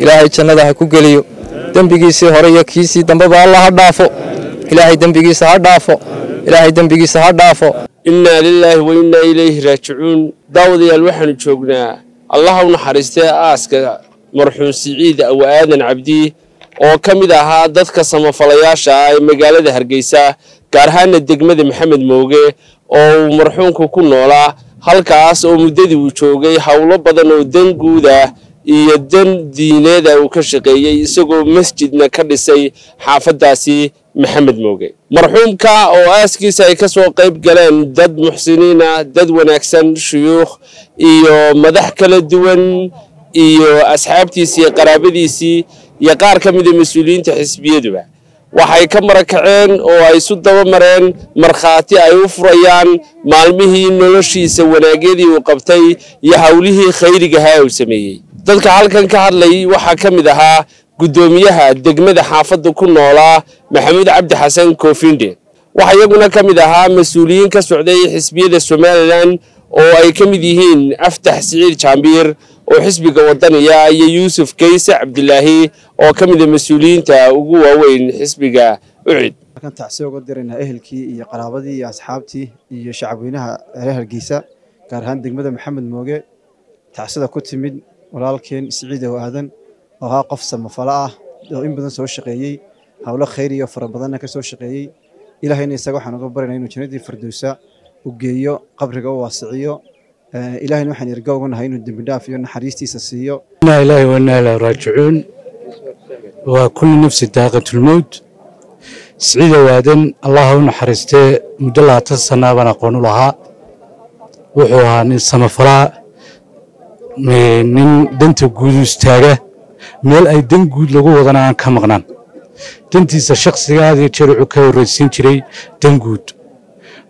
ilaahay jannada ha ku geliyo. Dembigiisii hore iyo kiisii dambeba alla ha dhaafo. Ilaahay dembigiisa ha dhaafo. Ilaahay dembigiisa ha dhaafo. Innaa lilaahi wa innaa ilayhi raajicuun. Daawadayaal waxaanu joognaa. Allaha u naxariistee aaska marxuum siciid awa aadan cabdi oo ka mid ahaa dadka samafalayaasha ah ee magaalada hargeysa gaar ahaana degmada maxamed mooge oo uu marxuumku ku noolaa. Halkaas oo muddadii uu joogay howlo badan oo dan guud ah iyo dan diineeda uu ka shaqeeyey isagoo masjidna ka dhisay xaafaddaasi maxamed mooge. Marxuumka oo aaskiisa ay ka soo qayb galeen dad muxsiniina dad wanaagsan shuyuukh iyo madax kala duwan iyo asxaabtiisii qaraabadiisii iyo qaar ka mida mas'uuliyiinta xisbiyaduba waxay ka marakaceen oo ay isu daba mareen markhaati ay u furayaan maalmihii noloshiisa wanaagyadii uu qabtay iyo howlihii khayrigahaa uu sameeyey. Dadka halkan ka hadlayay waxaa ka mid ahaa guddoomiyaha degmada xaafadda ku noolaa maxamuud cabdi xasan koofinde. Waxaa iyaguna ka mid ahaa mas'uuliyiin ka socday xisbiyada somalilan oo ay ka mid yihiin aftax siciid jaambiir oo xisbiga wadaniya iyo yuusuf kayse cabdilaahi oo ka mida mas'uuliyiinta ugu waaweyn xisbiga ucid markaan tacsi uga diraynaa ehelkii iyo qaraabadii iyo asxaabtii iyo shacabweynaha reer hargeysa gaar ahaan degmada maxamed mooge tacsida ku timid walaalkeen siciid ow aadan oo ahaa qof samafalo ah oo in badan soo shaqeeyey howlo khayriyo fara badanna ka soo shaqeeyey. Ilaahayna isaga waxaan uga baryaynaa inuu jannadii firdowsa u geeyo qabriga u waasiciyo ilaahayna waxaan erga uga nahay inuu dembi dhaaf iyo naxariistiisa siiyo. Inaa ilaahi wa innaa ilaahi raajicuun. Waa kulli nafsi daaqatulmowt siciid owaadan allaha u naxariistee muddo labaatan sannaa baan aqoon u lahaa. Wuxuu ahaa nin samafalaa nin danta guudu istaaga. Meel ay dan guud lagu wadana aan ka maqnaan. Dantiisa shakhsiga aad iyo jeer wuxuu ka horraysiin jiray dan guud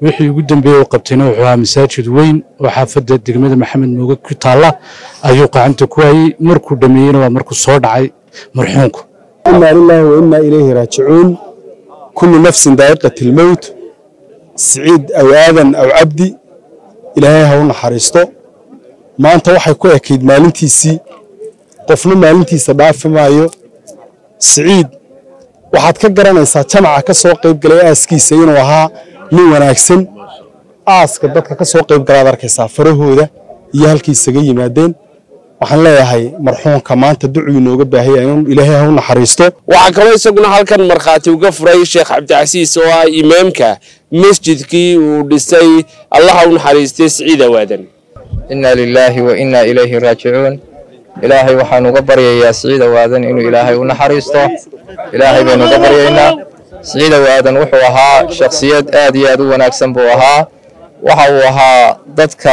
wixii ugu dambeeyey uu qabtayna wuxuu ahaa masaajid weyn. Oo xaafadda degmada maxamed mooge ku taalla. Ayuu qacanta ku hayey markuu dhammeeyeyna waa markuu soo dhacay marxuunku. Innaa lilaahi wa ilayhi raajicuun. Kullu nafsin daa'iqat ilmowt siciid aw aadan aw cabdi ilaahay ha u naxariisto. Maanta waxay ku ekayd maalintiisii. Qofna maalintiisa dhaafi maayo. Siciid waxaad ka garanaysaa jamaca ka soo qayb galay aaskiisa inuu ahaa nin wanaagsan. Aaska dadka ka soo qayb galaad arkaysaa farahooda iyo halkii isaga yimaadeen. Waxaan leeyahay marxuumka maanta ducuu inooga baahaya inuu ilaahay ha u naxariisto waxaa kaloo isaguna halkan markhaati uga furay sheekh cabdicasiis oo ah imaamka masjidkii uu dhisay. Allaha u naxariistay siciid awaadan innaa lilaahi wa innaa ilayhi raajicuun. Ilaahay waxaan uga baryayaa siciid awaadan inuu ilaahay u naxariisto ilaahay baynu uga baryaynaa siciid awaadan wuxuu ahaa shakhsiyad aad iyo aad u wanaagsan buu ahaa. Waxa uu ahaa dadka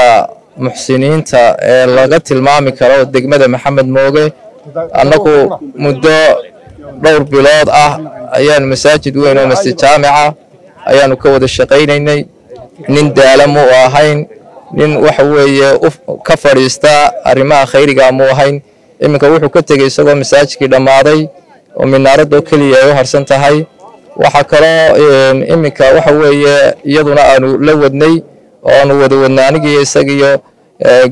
muxsiniinta ee laga tilmaami karo degmada maxamed mooge. Annagu muddo dhowr bilood ah ayaan masaajid weyn oo masjid jaamica ayaanu ka wada shaqaynaynay. Nin daala muu ahayn nin waxa weeye ka fadhiista arrimaha khayriga muu ahayn. Iminka wuxuu ka tegey isagoo masaajidkii dhammaaday oo minaaradoo keliya ay u harsan tahay waxaa kaloo iminka waxa weeye iyaduna aanu la wadnay oo aanu wada wadnay anigiiyo isagiyo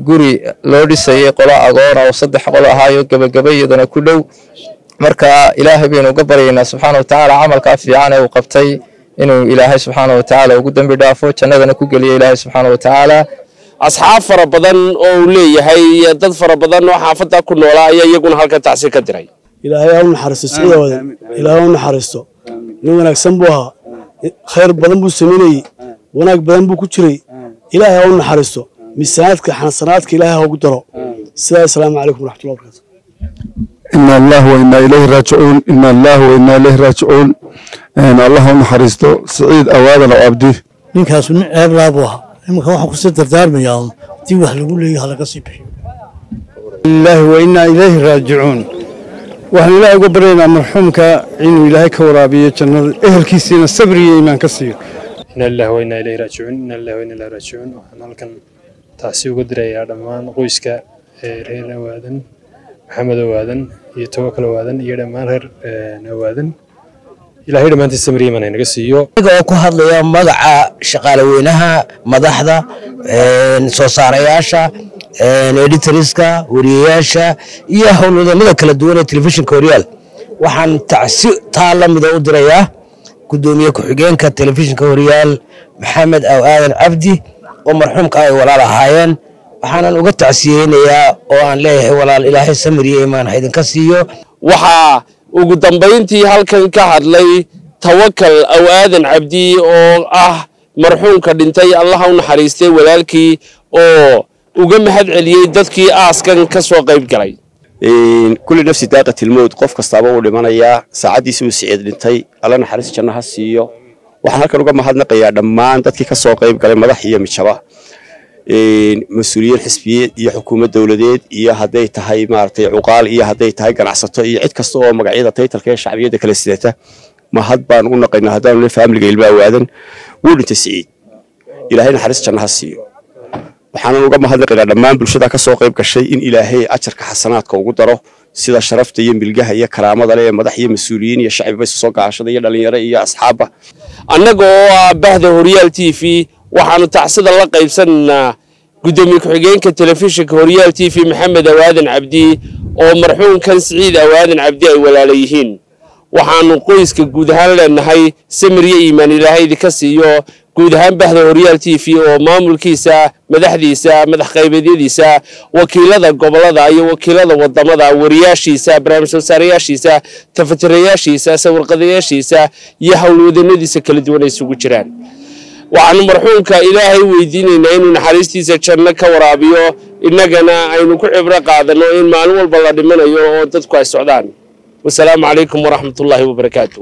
guri loo dhisayay qolo agoona oo saddex qolo ahaayo gebagaba iyadana ku dhow. Marka ilaahay baynu uga baryaynaa subxaana wa tacaala camalkaa fiican ee uu qabtay inuu ilaahay subxaana wa tacaala ugu dembi dhaafo jannadana ku geliyo ilaahay subxaana wa tacaala. Asxaab fara badan oo uu leeyahay iyo dad fara badan oo xaafadda ku noolaa ayaa iyaguna halkan tacsi ka diray. Ilaahay ha u naxariisto siciid awadan ilaahay ha u naxariisto nin wanaagsan buu ahaa. Khayr badan buu samaynayey wanaag badan buu ku jiray. Ilaahay ha u naxariisto. Miisaanaadka xasanaadka ilaahay ha ugu daro. Sidaa asalaamu calaykum waraxmatullahi wabarakatu ina allah wa inaa ilayhi raajicuun ina allah wa inaa ilayhi raajicuun allah u naxariisto. Siciid awaadan oo abdi. Ninkaasu nin ceeblaa buu ahaa. Iminka waxaan ku sii dardaarmayaa. Un dii wax lagu leeyahay halaga sii bixiyo. Ilaahi wa inaa ilayhi raajicuun waxaan ilaahay uga baryaynaa marxuumka inuu ilaahay ka waraabiyo jannada ehelkiisiina sabri iyo iimaan ka siiyo. Ina lillahi wa inaa ilayhi raajicuun ina lillahi wa inaa raajicuun. Waxaan halkan taasi uga dirayaa dhammaan qoyska ee reer awaadan maxamed awaadan iyo tawakal awaadan iyo dhammaan reer awaadan ilaahay dhammaantiin samir iimaan inaga siiyo. Aniga oo ku hadlaya magaca shaqaale weynaha madaxda soo saarayaasha editoriska wariyayaasha iyo howlwadamada kala duwan ee telefishinka horyaal waxaan tacsi taa la mida u dirayaa gudoomiye ku-xigeenka telefishinka horyaal maxamed aw aadan cabdi oo marxuumka ay walaal ahaayeen. Waxaanan uga tacsiyeynayaa oo aan leeyahay walaal ilaahay samir iyo imaan ha idinka siiyo. Waxaa ugu dambayntii halkan ka hadlay tawakal aw aadan cabdi oo ah marxuumka dhintay allaha u naxariistay walaalkii oo uga mahad celiyey dadkii aaskan ka soo qayb galay. Kulli nafsi daaqatilmowd qof kastaaba uu dhimanayaa saacaddiisi uu siciid dhintay alla naxariis janno ha siiyo. Waxaan halkan uga mahadnaqayaa dhammaan dadkii ka soo qayb galay madax iyo mijaba mas'uuliyiin xisbiyeed iyo xukuumad dowladeed iyo hadday tahay maaragtay cuqaal iyo hadday tahay ganacsato iyo cid kasta oo magacyada taytalka ee shacbiyadda kala sidata mahad baan u naqaynaa haddaanu le faamiliga ilma awaadan wuu dhintay siciid. Ilaahay naxariis janno ha siiyo. Waxaanan uga mahadnaqaynaa dhammaan bulshada ka qayb gashay in ilaahay ajarka xasanaadka ugu daro sida sharafta iyo milgaha iyo karaamada leh ee madax iyo mas'uuliyiin iyo shacbiba isu soo gaashada iyo dhalinyaro iyo asxaabba annaga ah bahda horyaal t v waxaanu tacsida la qaybsanaynaa gudoomiye ku-xigeenka telefishinka horyaal t v maxamed awaadan cabdi oo marxuumkan siciid awaadan cabdi ay walaala yihiin. Waxaanu qoyska guud ahaan leenahay samir iimaan ilaahay idinka siiyo guud ahaan bahda horyaal t v oo maamulkiisa madaxdiisa madax qaybeedyadiisa wakiilada gobollada iyo wakiilada waddamada wariyaashiisa barnaamij wasaarayaashiisa tafatirayaashiisa sawirqadayaashiisa iyo howlwadanadiisa kala duwan ay isugu jiraan waxaanu marxuumka ilaahay weydiinaynaa inuu naxariistiisa janno ka waraabiyo innagana aynu ku cibro qaadano in maalin walba la dhimanayo oo dadku ay socdaan wasalaamu calaykum waraxmatullaahi wabarakaatu